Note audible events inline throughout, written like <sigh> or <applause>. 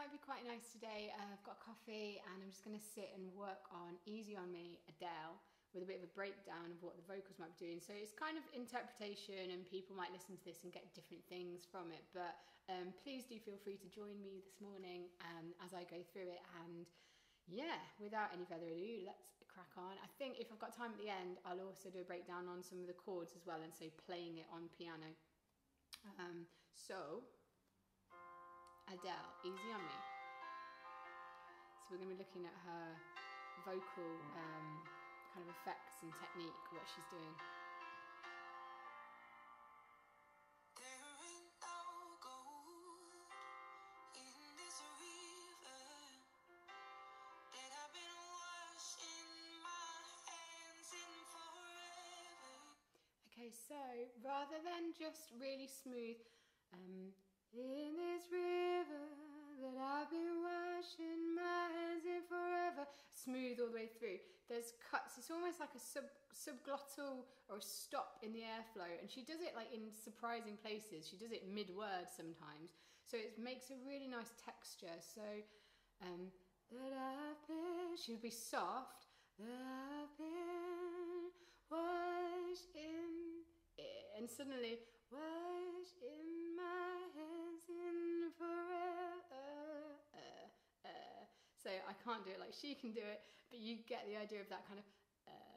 might be quite nice today. Uh, I've got coffee and I'm just going to sit and work on Easy On Me, Adele, with a bit of a breakdown of what the vocals might be doing. So it's kind of interpretation and people might listen to this and get different things from it. But um, please do feel free to join me this morning um, as I go through it. And yeah, without any further ado, let's crack on. I think if I've got time at the end, I'll also do a breakdown on some of the chords as well and so playing it on piano. Um, so, Adele, Easy on Me. So we're going to be looking at her vocal um, kind of effects and technique, what she's doing. Okay, so rather than just really smooth, um, in this river that I've been washing my hands in forever, smooth all the way through. There's cuts, it's almost like a sub, subglottal or a stop in the airflow, and she does it like in surprising places. She does it mid-word sometimes, so it makes a really nice texture. So, um, that I've been, she'll be soft, that I've been washed in. And suddenly, washed So I can't do it like she can do it, but you get the idea of that kind of uh,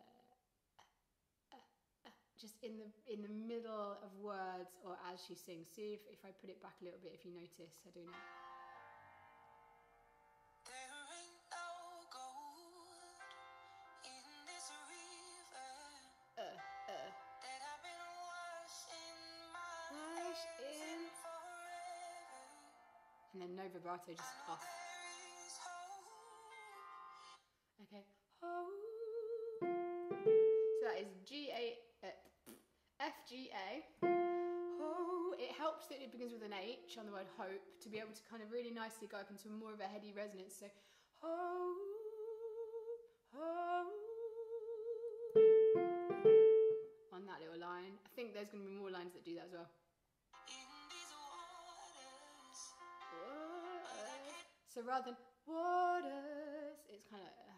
uh, uh, just in the in the middle of words or as she sings. See if, if I put it back a little bit, if you notice, I do know. and then no vibrato, just off. G A. Oh, it helps that it begins with an H on the word hope to be able to kind of really nicely go up into more of a heady resonance. So oh, oh. On that little line. I think there's going to be more lines that do that as well. So rather than waters, it's kind of uh,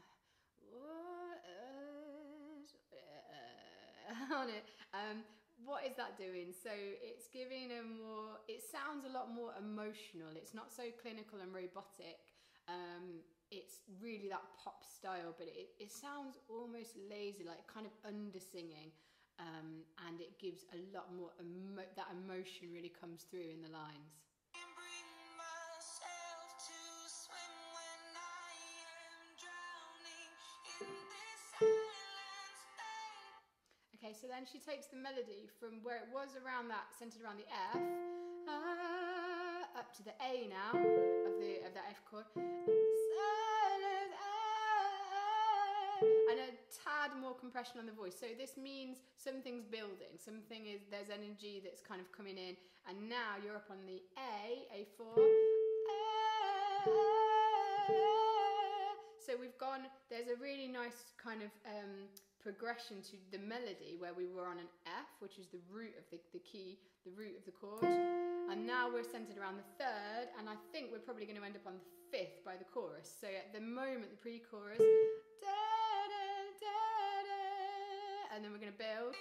waters uh, <laughs> on it. Um, what is that doing? So it's giving a more, it sounds a lot more emotional. It's not so clinical and robotic. Um, it's really that pop style, but it, it sounds almost lazy, like kind of under singing. Um, and it gives a lot more, emo that emotion really comes through in the lines. Okay, so then she takes the melody from where it was around that, centered around the F, uh, up to the A now of the of that F chord, and a tad more compression on the voice. So this means something's building, something is there's energy that's kind of coming in, and now you're up on the A, A4. So we've gone, there's a really nice kind of um, progression to the melody where we were on an F, which is the root of the, the key, the root of the chord. And now we're centered around the third, and I think we're probably going to end up on the fifth by the chorus. So at the moment, the pre-chorus, and then we're going to build.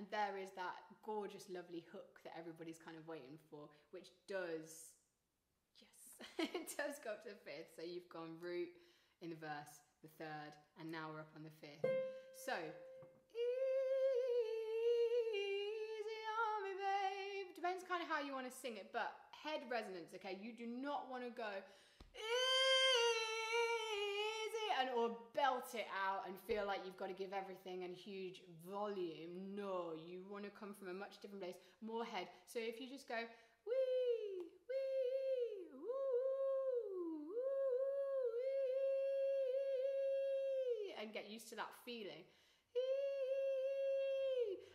And there is that gorgeous, lovely hook that everybody's kind of waiting for, which does, yes, <laughs> it does go up to the fifth. So you've gone root in the verse, the third, and now we're up on the fifth. So, easy on me, babe. Depends kind of how you want to sing it, but head resonance, okay? You do not want to go, and or belt it out and feel like you've got to give everything and huge volume. No, you want to come from a much different place, more head. So if you just go wee, wee, woo, wee, and get used to that feeling.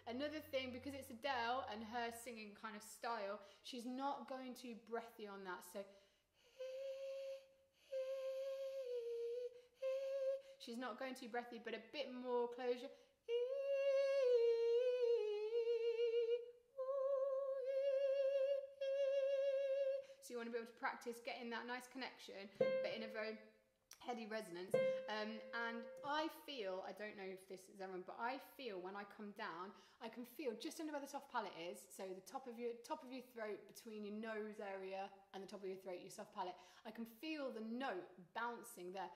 Another thing, because it's Adele and her singing kind of style, she's not going too breathy on that. So She's not going too breathy, but a bit more closure. So you want to be able to practice getting that nice connection, but in a very heady resonance. Um, and I feel, I don't know if this is everyone, but I feel when I come down, I can feel just under where the soft palate is, so the top of your top of your throat, between your nose area and the top of your throat, your soft palate, I can feel the note bouncing there.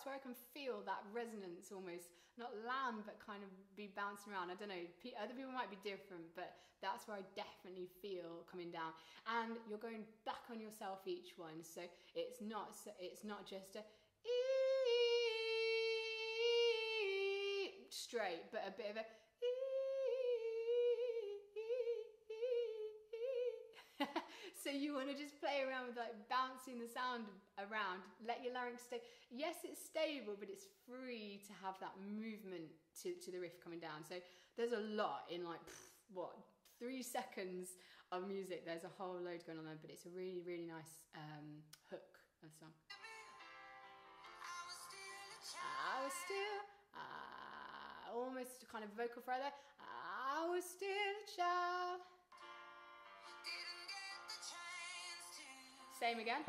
That's where I can feel that resonance almost, not land, but kind of be bouncing around. I don't know, other people might be different, but that's where I definitely feel coming down. And you're going back on yourself each one, so it's not it's not just a straight, but a bit of a so you want to just play around with like bouncing the sound around let your larynx stay yes it's stable but it's free to have that movement to, to the riff coming down. So there's a lot in like what three seconds of music. There's a whole load going on there but it's a really really nice um, hook of the song. I was still uh, almost kind of vocal fry there. I was still a child Same again.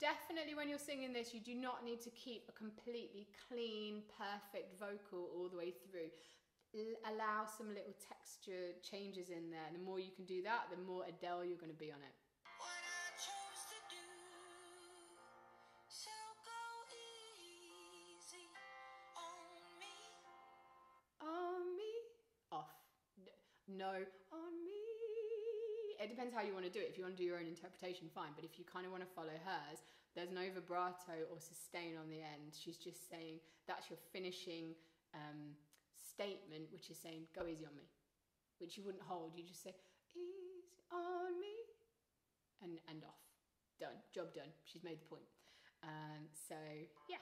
Definitely when you're singing this, you do not need to keep a completely clean, perfect vocal all the way through. L allow some little texture changes in there. The more you can do that, the more Adele you're going to be on it. No on me. It depends how you want to do it. If you want to do your own interpretation, fine. But if you kind of want to follow hers, there's no vibrato or sustain on the end. She's just saying that's your finishing um, statement, which is saying go easy on me, which you wouldn't hold. You just say easy on me, and and off. Done. Job done. She's made the point. Um, so yeah.